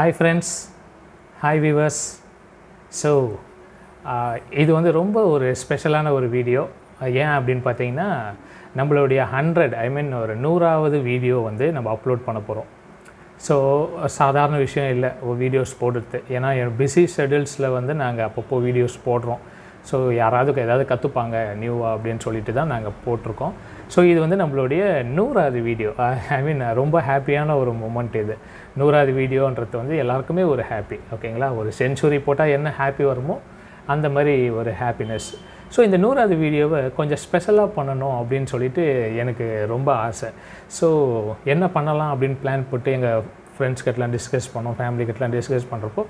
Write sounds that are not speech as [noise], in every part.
Hi friends hi viewers so இது வந்து ரொம்ப ஒரு ஸ்பெஷலான ஒரு வீடியோ ஏன் அப்படின்னு பார்த்தீங்கன்னா நம்மளுடைய ஹண்ட்ரட் ஐ மீன் ஒரு நூறாவது வீடியோ வந்து நம்ம அப்லோட் பண்ண போகிறோம் ஸோ சாதாரண விஷயம் இல்லை வீடியோஸ் போடுறது. ஏன்னா என் பிஸி ஷெடியூல்ஸில் வந்து நாங்கள் அப்பப்போ வீடியோஸ் போடுறோம். ஸோ யாராவது ஏதாவது கற்றுப்பாங்க நியூவாக அப்படின்னு சொல்லிட்டு தான் நாங்கள் போட்டிருக்கோம். ஸோ இது வந்து நம்மளுடைய நூறாவது வீடியோ ஐ மீன் ரொம்ப ஹாப்பியான ஒரு மூமெண்ட் இது. நூறாவது வீடியோன்றது வந்து எல்லாருக்குமே ஒரு ஹாப்பி ஓகேங்களா ஒரு செஞ்சுரி போட்டால் என்ன ஹாப்பி வருமோ அந்த மாதிரி ஒரு ஹாப்பினஸ் ஸோ இந்த நூறாவது வீடியோவை கொஞ்சம் ஸ்பெஷலாக பண்ணணும் அப்படின்னு சொல்லிட்டு எனக்கு ரொம்ப ஆசை. ஸோ என்ன பண்ணலாம் அப்படின்னு பிளான் போட்டு எங்கள் ஃப்ரெண்ட்ஸ் கிட்டலாம் டிஸ்கஸ் பண்ணோம் ஃபேமிலி கிட்டலாம் டிஸ்கஸ் பண்ணுறப்போ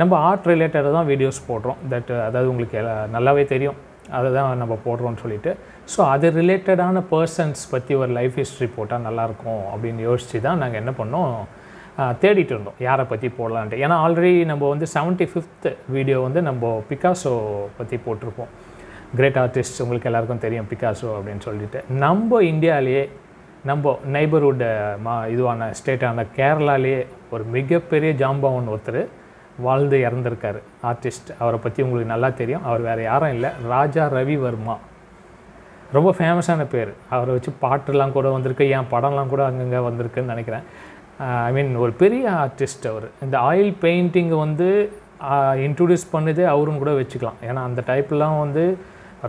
நம்ம ஆர்ட் ரிலேட்டடாக தான் வீடியோஸ் போடுறோம். தட் அதாவது உங்களுக்கு நல்லாவே தெரியும். அதை தான் நம்ம போடுறோம்னு சொல்லிட்டு. ஸோ அது ரிலேட்டடான பர்சன்ஸ் பற்றி ஒரு லைஃப் ஹிஸ்ட்ரி போட்டால் நல்லாயிருக்கும் அப்படின்னு யோசித்து தான் நாங்கள் என்ன பண்ணோம்? தேடிட்டு இருந்தோம். யாரை பற்றி போடலான்ட்டு. ஏன்னா ஆல்ரெடி நம்ம வந்து செவன்ட்டி ஃபிஃப்த் வீடியோ வந்து நம்ம பிகாசோ பற்றி போட்டிருப்போம். கிரேட் ஆர்டிஸ்ட் உங்களுக்கு எல்லாருக்கும் தெரியும் பிகாசோ அப்படின்னு சொல்லிட்டு. நம்ம இந்தியாவிலேயே நம்ம நைபர்ஹுட் மா இதுவான ஸ்டேட்டான கேரளாலேயே ஒரு மிகப்பெரிய ஜாம்பவன் ஒருத்தர் வாழ்ந்து இறந்துருக்கார். ஆர்டிஸ்ட் அவரை பற்றி உங்களுக்கு நல்லா தெரியும். அவர் வேறு யாரும் இல்லை. ராஜா ரவி வர்மா ரொம்ப ஃபேமஸான பேர். அவரை வச்சு பாட்டுலாம் கூட வந்திருக்கு. என் படம்லாம் கூட அங்கங்கே வந்திருக்குன்னு நினைக்கிறேன். Uh, ஐ மீன் ஒரு பெரிய ஆர்டிஸ்ட் அவர். இந்த ஆயில் பெயிண்டிங்கை வந்து uh, இன்ட்ரடியூஸ் பண்ணதே அவரும் கூட வச்சுக்கலாம். ஏன்னா அந்த டைப்லாம் வந்து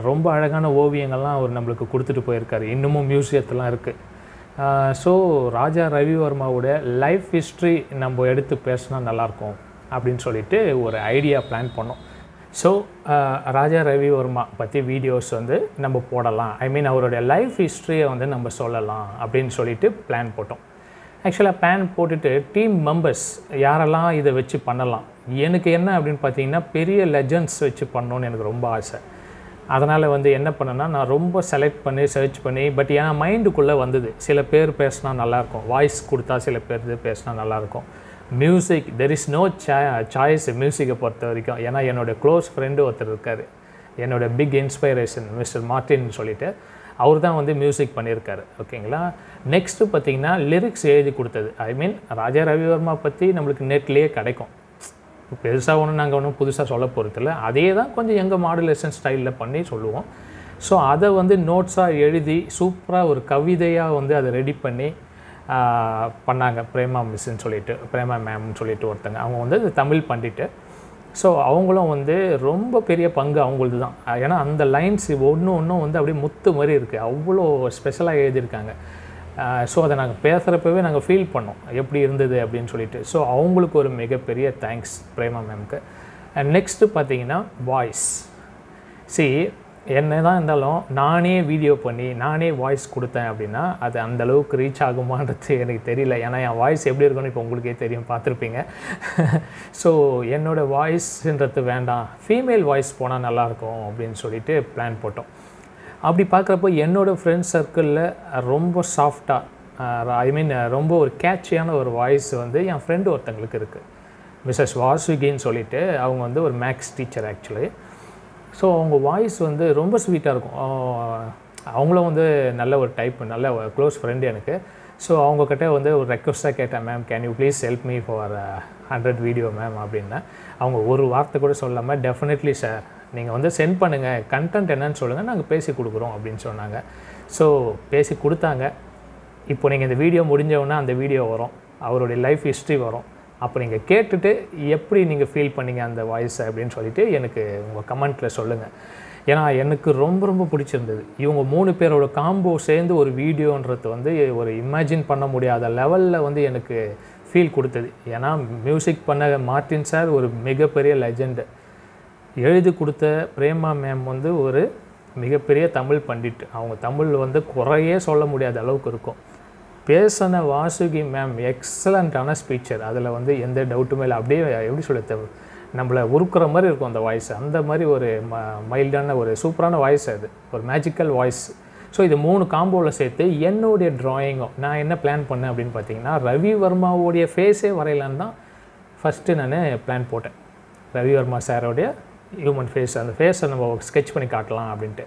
ரொம்ப அழகான ஓவியங்கள்லாம் அவர் நம்மளுக்கு கொடுத்துட்டு போயிருக்காரு. இன்னமும் மியூசியத்தெலாம் இருக்குது ஸோ uh, ராஜா ரவிவர்மாவோட லைஃப் ஹிஸ்ட்ரி நம்ம எடுத்து பேசினா நல்லாயிருக்கும் அப்படின்னு சொல்லிட்டு ஒரு ஐடியா பிளான் பண்ணோம். ஸோ ராஜா ரவிவர்மா பற்றி வீடியோஸ் வந்து நம்ம போடலாம். ஐ மீன் அவருடைய லைஃப் ஹிஸ்ட்ரியை வந்து நம்ம சொல்லலாம் அப்படின்னு சொல்லிட்டு பிளான் போட்டோம். ஆக்சுவலாக பிளான் போட்டுட்டு டீம் மெம்பர்ஸ் யாரெல்லாம் இதை வச்சு பண்ணலாம்? எனக்கு என்ன அப்படின்னு பார்த்தீங்கன்னா பெரிய லெஜண்ட்ஸ் வச்சு பண்ணணுன்னு எனக்கு ரொம்ப ஆசை. அதனால் வந்து என்ன பண்ணேன்னா நான் ரொம்ப செலக்ட் பண்ணி சர்ச் பண்ணி பட் ஏன்னா மைண்டுக்குள்ளே வந்தது. சில பேர் பேசினா நல்லாயிருக்கும் வாய்ஸ் கொடுத்தா சில பேர் இது பேசினா நல்லாயிருக்கும் music there is no choice மியூசிக்கை பொறுத்த வரைக்கும். ஏன்னா என்னோடய க்ளோஸ் ஃப்ரெண்டு ஒருத்தர் இருக்கார். என்னோட பிக் இன்ஸ்பைரேஷன் மிஸ்டர் மார்ட்டின் சொல்லிட்டு அவர் தான் வந்து மியூசிக் பண்ணியிருக்காரு. ஓகேங்களா நெக்ஸ்ட்டு பார்த்தீங்கன்னா லிரிக்ஸ் எழுதி கொடுத்தது. ஐ மீன் ராஜா ரவிவர்மா பற்றி நம்மளுக்கு நெட்லேயே கிடைக்கும். பெருசாக ஒன்றும் நாங்கள் ஒன்றும் புதுசாக சொல்ல போகிறதில்ல அதே தான் கொஞ்சம் எங்கள் மாடுலேஷன் ஸ்டைலில் பண்ணி சொல்லுவோம். ஸோ அதை வந்து நோட்ஸாக எழுதி சூப்பராக ஒரு கவிதையாக வந்து அதை ரெடி பண்ணி பண்ணாங்க. பிரேமா மிஸ்ன்னு சொல்லிட்டு பிரேமா மேம்னு சொல்லிட்டு ஒருத்தங்க. அவங்க வந்து தமிழ் பண்டிட்டு. ஸோ அவங்களும் வந்து ரொம்ப பெரிய பங்கு அவங்களது தான் ஏன்னா அந்த லைன்ஸ் ஒன்று ஒன்றும் வந்து அப்படியே முத்து மாதிரி இருக்குது அவ்வளோ ஸ்பெஷலாக எழுதியிருக்காங்க. ஸோ அதை நாங்கள் பேசுகிறப்பவே நாங்கள் ஃபீல் பண்ணோம். எப்படி இருந்தது அப்படின்னு சொல்லிட்டு. ஸோ அவங்களுக்கு ஒரு மிகப்பெரிய தேங்க்ஸ் பிரேமா மேம்க்கு. அண்ட் நெக்ஸ்ட்டு பார்த்தீங்கன்னா வாய்ஸ் சி என்ன தான் இருந்தாலும் நானே வீடியோ பண்ணி நானே வாய்ஸ் கொடுத்தேன் அப்படின்னா அது அந்த அளவுக்கு ரீச் ஆகுமான்றது எனக்கு தெரியல. ஏன்னா என் வாய்ஸ் எப்படி இருக்குன்னு இப்போ உங்களுக்கே தெரியும் பார்த்துருப்பீங்க. ஸோ [laughs] என்னோடய வாய்ஸ்ன்றது வேண்டாம். ஃபீமேல் வாய்ஸ் போனால் நல்லாயிருக்கும் அப்படின்னு சொல்லிட்டு பிளான் போட்டோம். அப்படி பார்க்குறப்போ என்னோடய ஃப்ரெண்ட்ஸ் சர்க்கிளில் ரொம்ப சாஃப்டாக ஐ மீன் ரொம்ப ஒரு கேட்சியான ஒரு வாய்ஸ் வந்து என் ஃப்ரெண்டு ஒருத்தங்களுக்கு இருக்குது மிஸ்ஸஸ் வாசுகின்னு சொல்லிட்டு அவங்க வந்து ஒரு மேக்ஸ் டீச்சர் ஆக்சுவலி ஸோ அவங்க வாய்ஸ் வந்து ரொம்ப ஸ்வீட்டாக இருக்கும். அவங்களும் வந்து நல்ல ஒரு டைப் நல்ல க்ளோஸ் ஃப்ரெண்டு எனக்கு. ஸோ அவங்கக்கிட்ட வந்து ஒரு ரெக்வஸ்ட்டாக கேட்டேன் ma'am can you please help me for hundred video ma'am அப்படின்னா. அவங்க ஒரு வார்த்தை கூட சொல்லாமல் டெஃபினெட்லி சார் நீங்கள் வந்து சென்ட் பண்ணுங்கள் கண்டென்ட் என்னன்னு சொல்லுங்கள் நாங்கள் பேசி கொடுக்குறோம். அப்படின்னு சொன்னாங்க. ஸோ பேசி கொடுத்தாங்க. இப்போ நீங்கள் இந்த வீடியோ முடிஞ்சவொன்னே அந்த வீடியோ வரும். அவருடைய லைஃப் ஹிஸ்ட்ரி வரும். அப்போ நீங்கள் கேட்டுட்டு எப்படி நீங்கள் ஃபீல் பண்ணீங்க அந்த வாய்ஸை அப்படின்னு சொல்லிட்டு எனக்கு உங்கள் கமெண்ட்டில் சொல்லுங்கள் ஏன்னா எனக்கு ரொம்ப ரொம்ப பிடிச்சிருந்தது. இவங்க மூணு பேரோட காம்போ சேர்ந்து ஒரு வீடியோன்றது வந்து ஒரு இமேஜின் பண்ண முடியாத லெவலில் வந்து எனக்கு ஃபீல் கொடுத்தது. ஏன்னா மியூசிக் பண்ண மார்ட்டின் சார் ஒரு மிகப்பெரிய லெஜெண்டு எழுதி கொடுத்த பிரேமா மேம் வந்து ஒரு மிகப்பெரிய தமிழ் பண்டிட். அவங்க தமிழ் வந்து குறையே சொல்ல முடியாத அளவுக்கு இருக்கும். பேசின வாசுகி மேம் எக்ஸலண்ட்டான ஸ்பீச்சர் அதில் வந்து எந்த டவுட்டுமே இல்லை. அப்படியே எப்படி சொல்ல நம்மளை உருக்குற மாதிரி இருக்கும் அந்த வாய்ஸ் அந்த மாதிரி ஒரு ம மைல்டான ஒரு சூப்பரான வாய்ஸ் அது. ஒரு மேஜிக்கல் வாய்ஸ் ஸோ இது மூணு காம்போவில் சேர்த்து என்னுடைய ட்ராயிங்கும் நான் என்ன பிளான் பண்ணேன் அப்படின்னு பார்த்தீங்கன்னா ரவி வர்மாவோடைய ஃபேஸே வரையலான்னு தான் ஃபஸ்ட்டு நான் பிளான் போட்டேன். ரவி வர்மா சாரோடைய ஹியூமன் ஃபேஸ் அந்த ஃபேஸை நம்ம ஸ்கெட்ச் பண்ணி காட்டலாம் அப்படின்ட்டு.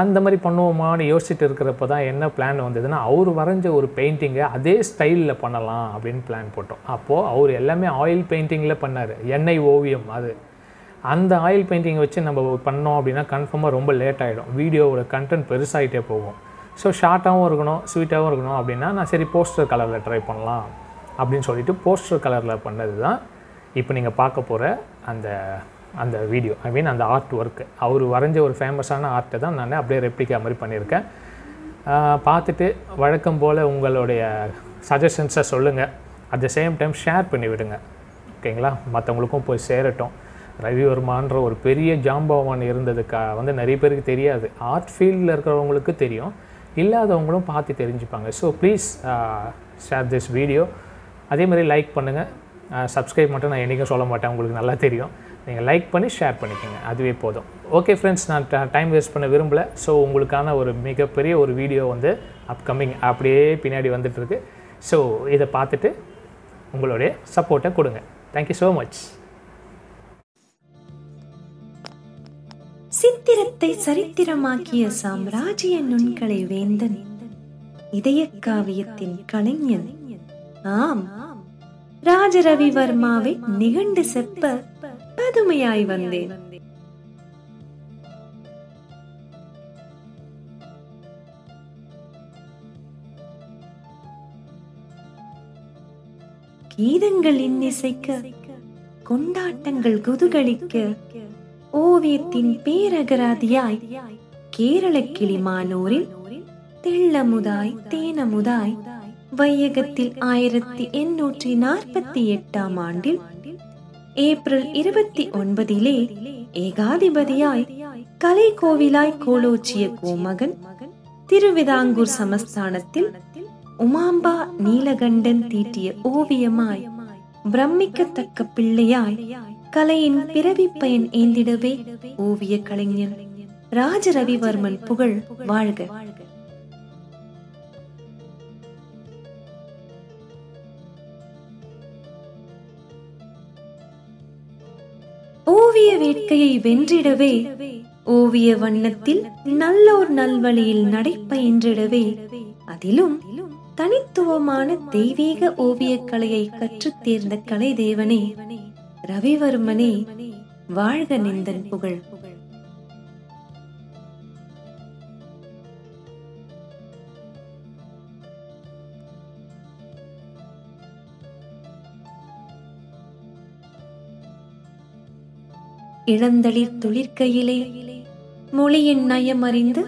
அந்த மாதிரி பண்ணுவோமான்னு யோசிச்சுட்டு இருக்கிறப்ப தான் என்ன பிளான் வந்ததுன்னா அவர் வரைஞ்ச ஒரு பெயிண்டிங்கை அதே ஸ்டைலில் பண்ணலாம் அப்படின்னு பிளான் போட்டோம். அப்போது அவர் எல்லாமே ஆயில் பெயிண்டிங்கில் பண்ணார். எண்ணெய் ஓவியம் அது. அந்த ஆயில் பெயிண்டிங்கை வச்சு நம்ம பண்ணோம் அப்படின்னா கன்ஃபார்மாக ரொம்ப லேட் ஆகிடும் வீடியோவோட கண்டென்ட் பெருசாகிட்டே போகும். ஸோ ஷார்ட்டாகவும் இருக்கணும் ஸ்வீட்டாகவும் இருக்கணும் அப்படின்னா நான் சரி போஸ்டர் கலரில் ட்ரை பண்ணலாம் அப்படின்னு சொல்லிட்டு போஸ்டர் கலரில் பண்ணது தான் இப்போ நீங்கள் பார்க்க போகிற அந்த அந்த வீடியோ ஐ மீன் அந்த ஆர்ட் ஒர்க்கு அவர் வரைஞ்ச ஒரு ஃபேமஸான ஆர்ட்டை தான் நான் அப்படியே ரெப்ளிகா மாதிரி பண்ணியிருக்கேன். பார்த்துட்டு வழக்கம் போல் உங்களுடைய சஜஷன்ஸை சொல்லுங்கள் at the same time share பண்ணி விடுங்க. ஓகேங்களா? மற்றவங்களுக்கும் போய் சேரட்டும். ரவிவர்மான்ற ஒரு பெரிய ஜாம்பவான் இருந்ததுக்கா வந்து நிறைய பேருக்கு தெரியாது. ஆர்ட் ஃபீல்டில் இருக்கிறவங்களுக்கு தெரியும். இல்லாதவங்களும் பார்த்து தெரிஞ்சுப்பாங்க. So please share this video அதே மாதிரி லைக் பண்ணுங்கள் சப்ஸ்கிரைப் மட்டும் நான் என்றைக்கும் சொல்ல மாட்டேன். உங்களுக்கு நல்லா தெரியும். நீங்கள் லைக் பண்ணி ஷேர் பண்ணிக்கோங்க. அதுவே போதும். ஓகே ஃப்ரெண்ட்ஸ் நான் டைம் வேஸ்ட் பண்ண விரும்பல. ஸோ உங்களுக்கான ஒரு மிகப்பெரிய ஒரு வீடியோ வந்து அப்கமிங் அப்படியே பின்னாடி வந்துட்டுருக்கு. ஸோ இதை பார்த்துட்டு உங்களுடைய சப்போர்ட்டை கொடுங்க. தேங்க்யூ ஸோ மச் சித்திரத்தை சரித்திரமாக்கிய சாம்ராஜ்ய நுண்கலை வேந்தன் இதய காவியத்தின் கலைஞன். ஆம். ராஜரவிவர்மாவை நிகண்டு செப்ப பதுமையாய் வந்தேன். கீதங்கள் இன்னிசைக்க கொண்டாட்டங்கள் குதுகளிக்க ஓவியத்தின் பேரகராதியாய் கேரள கிளிமானூரில் தெள்ளமுதாய் தேனமுதாய் வையகத்தில் ஆயிரத்தி எண்ணூற்றி நாற்பத்தி எட்டாம் ஆண்டில் ஏப்ரல் இருபத்தி ஒன்பதிலே ஏகாதிபதியாய் கலை கோவிலாய் கோலோச்சிய கோமகன் திருவிதாங்கூர் சமஸ்தானத்தில் உமாம்பா நீலகண்டன் தீட்டிய ஓவியமாய் பிரமிக்கத்தக்க பிள்ளையாய் கலையின் பிறவி பயன் ஏந்திடவே ஓவிய கலைஞன் ராஜரவிவர்மன் புகழ் வாழ்க. ஓவிய வென்றிடவே ஓவிய வண்ணத்தில் நல்லோர் நல்வழியில் நடைபயின்றிடவே. அதிலும் தனித்துவமான தெய்வீக ஓவியக்கலையை கற்றுத் தேர்ந்த கலை தேவனே ரவிவர்மனே வாழ்க நிந்தன் புகழ். இளந்தளிர் துளிர்க்கையிலே மொழியின் நயம் அறிந்து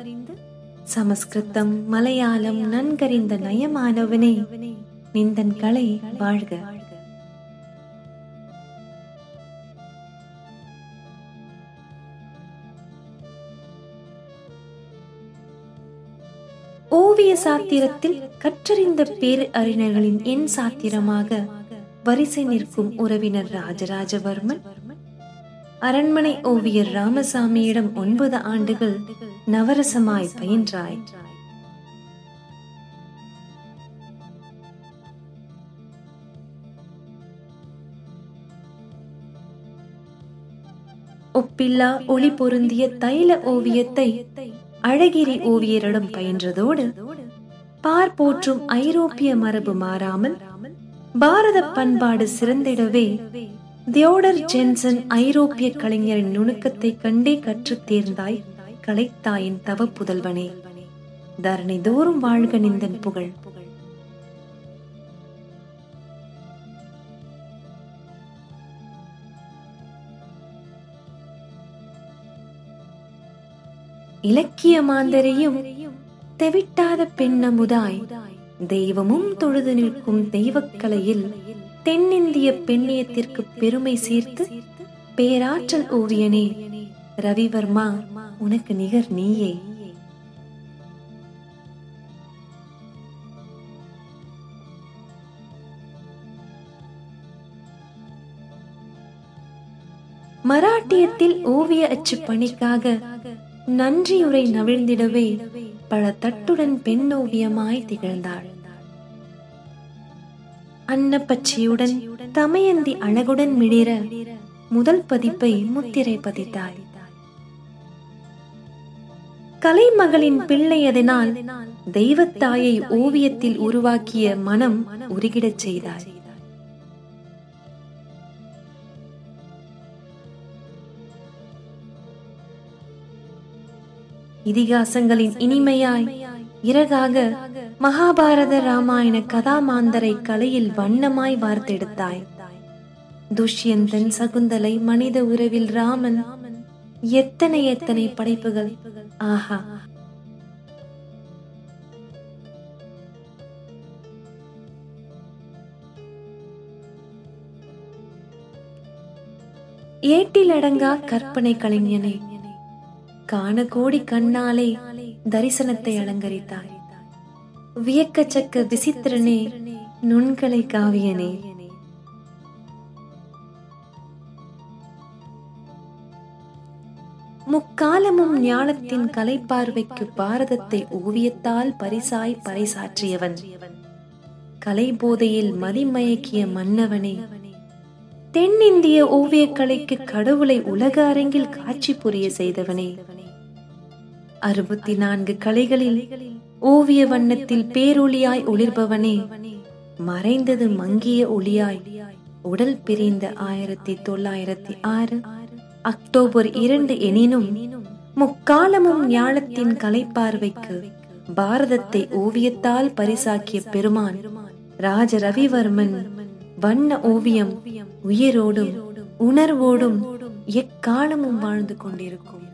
சமஸ்கிருதம் மலையாளம் நன்கறிந்த நயமானவனே நிந்தன் கலை வாழ்க. ஓவிய சாத்திரத்தில் கற்றறிந்த பேர் அறிஞர்களின் என் சாத்திரமாக வரிசை நிற்கும் உறவினர் ராஜராஜவர்மன் அரண்மனை ஓவியர் ராமசாமியிடம் ஒன்பது ஆண்டுகள் நவரசமாய் பயின்றாய். ஒப்பில்லா ஒளி பொருந்திய தைல ஓவியத்தை அழகிரி ஓவியரிடம் பயின்றதோடு பார் போற்றும் ஐரோப்பிய மரபு மாறாமல் பாரத பண்பாடு சிறந்திடவே தியோடர் ஜென்சன் ஐரோப்பிய கலைஞரின் நுணுக்கத்தை கண்டே கற்று தேர்ந்தாய் கலைத்தாயின் தவ புதல்வனே. தரணி தோறும் வாழ்க நிந்தன் புகழ். இலக்கிய மாந்தரையும் தெவிட்டாத பெண்ணமுதாய் தெய்வமும் தொழுது நிற்கும் தெய்வக்கலையில் தென்னிந்திய பெண்ணியத்திற்கு பெருமை சேர்த்து பேராற்றல் ஓவியனே ரவிவர்மா உனக்கு நிகர் நீயே. மராட்டியத்தில் ஓவிய அச்சு பணிக்காக நன்றியுரை நவிழ்ந்திடவே பல தட்டுடன் பெண் ஓவியமாய் திகழ்ந்தாள். அன்னப்பச்சியுடன் தமயந்தி அழகுடன் மிளிர முதல் பதிப்பை முத்திரை பதித்தாள். கலைமகளின் பிள்ளையதனால் தெய்வத்தாயை ஓவியத்தில் உருவாக்கிய மனம் உருகிடச் செய்தார் இதிகாசங்களின் இனிமையாய் இறகாக மகாபாரத ராமாயண கதாமாந்தரை கலையில் வண்ணமாய் வார்த்தெடுத்தாய். துஷ்யந்தன் சகுந்தலை மனித உறவில் ராமன். எத்தனை எத்தனை படைப்புகள்? ஆஹா. ஏட்டிலடங்கா கற்பனை கலைஞனை. காண கோடி கண்ணாலே தரிசனத்தை அலங்கரித்தாய். வியக்கச்சக்க விசித்திரனே நுண்கலை காவியனே. முக்காலமும் ஞானத்தின் கலைப்பார்வைக்கு பாரதத்தை ஓவியத்தால் பரிசாய் பறைசாற்றியவன். கலை போதையில் மதிமயக்கிய மன்னவனே. தென்னிந்திய ஓவியக்கலைக்கு கடவுளை உலக அரங்கில் காட்சி புரிய செய்தவனே. அறுபத்தி நான்கு கலைகளில் ஓவிய வண்ணத்தில் பேரொளியாய் ஒளிர்பவனே மறைந்தது மங்கிய ஒளியாய் உடல் பிரிந்த ஆயிரத்தி தொள்ளாயிரத்தி ஆறு. அக்டோபர் இரண்டு எனினும் முக்காலமும் ஞானத்தின் கலைப்பார்வைக்கு பாரதத்தை ஓவியத்தால் பரிசாக்கிய பெருமான் ராஜ ரவிவர்மன் வண்ண ஓவியம் உயிரோடும் உணர்வோடும் எக்காலமும் வாழ்ந்து கொண்டிருக்கும்.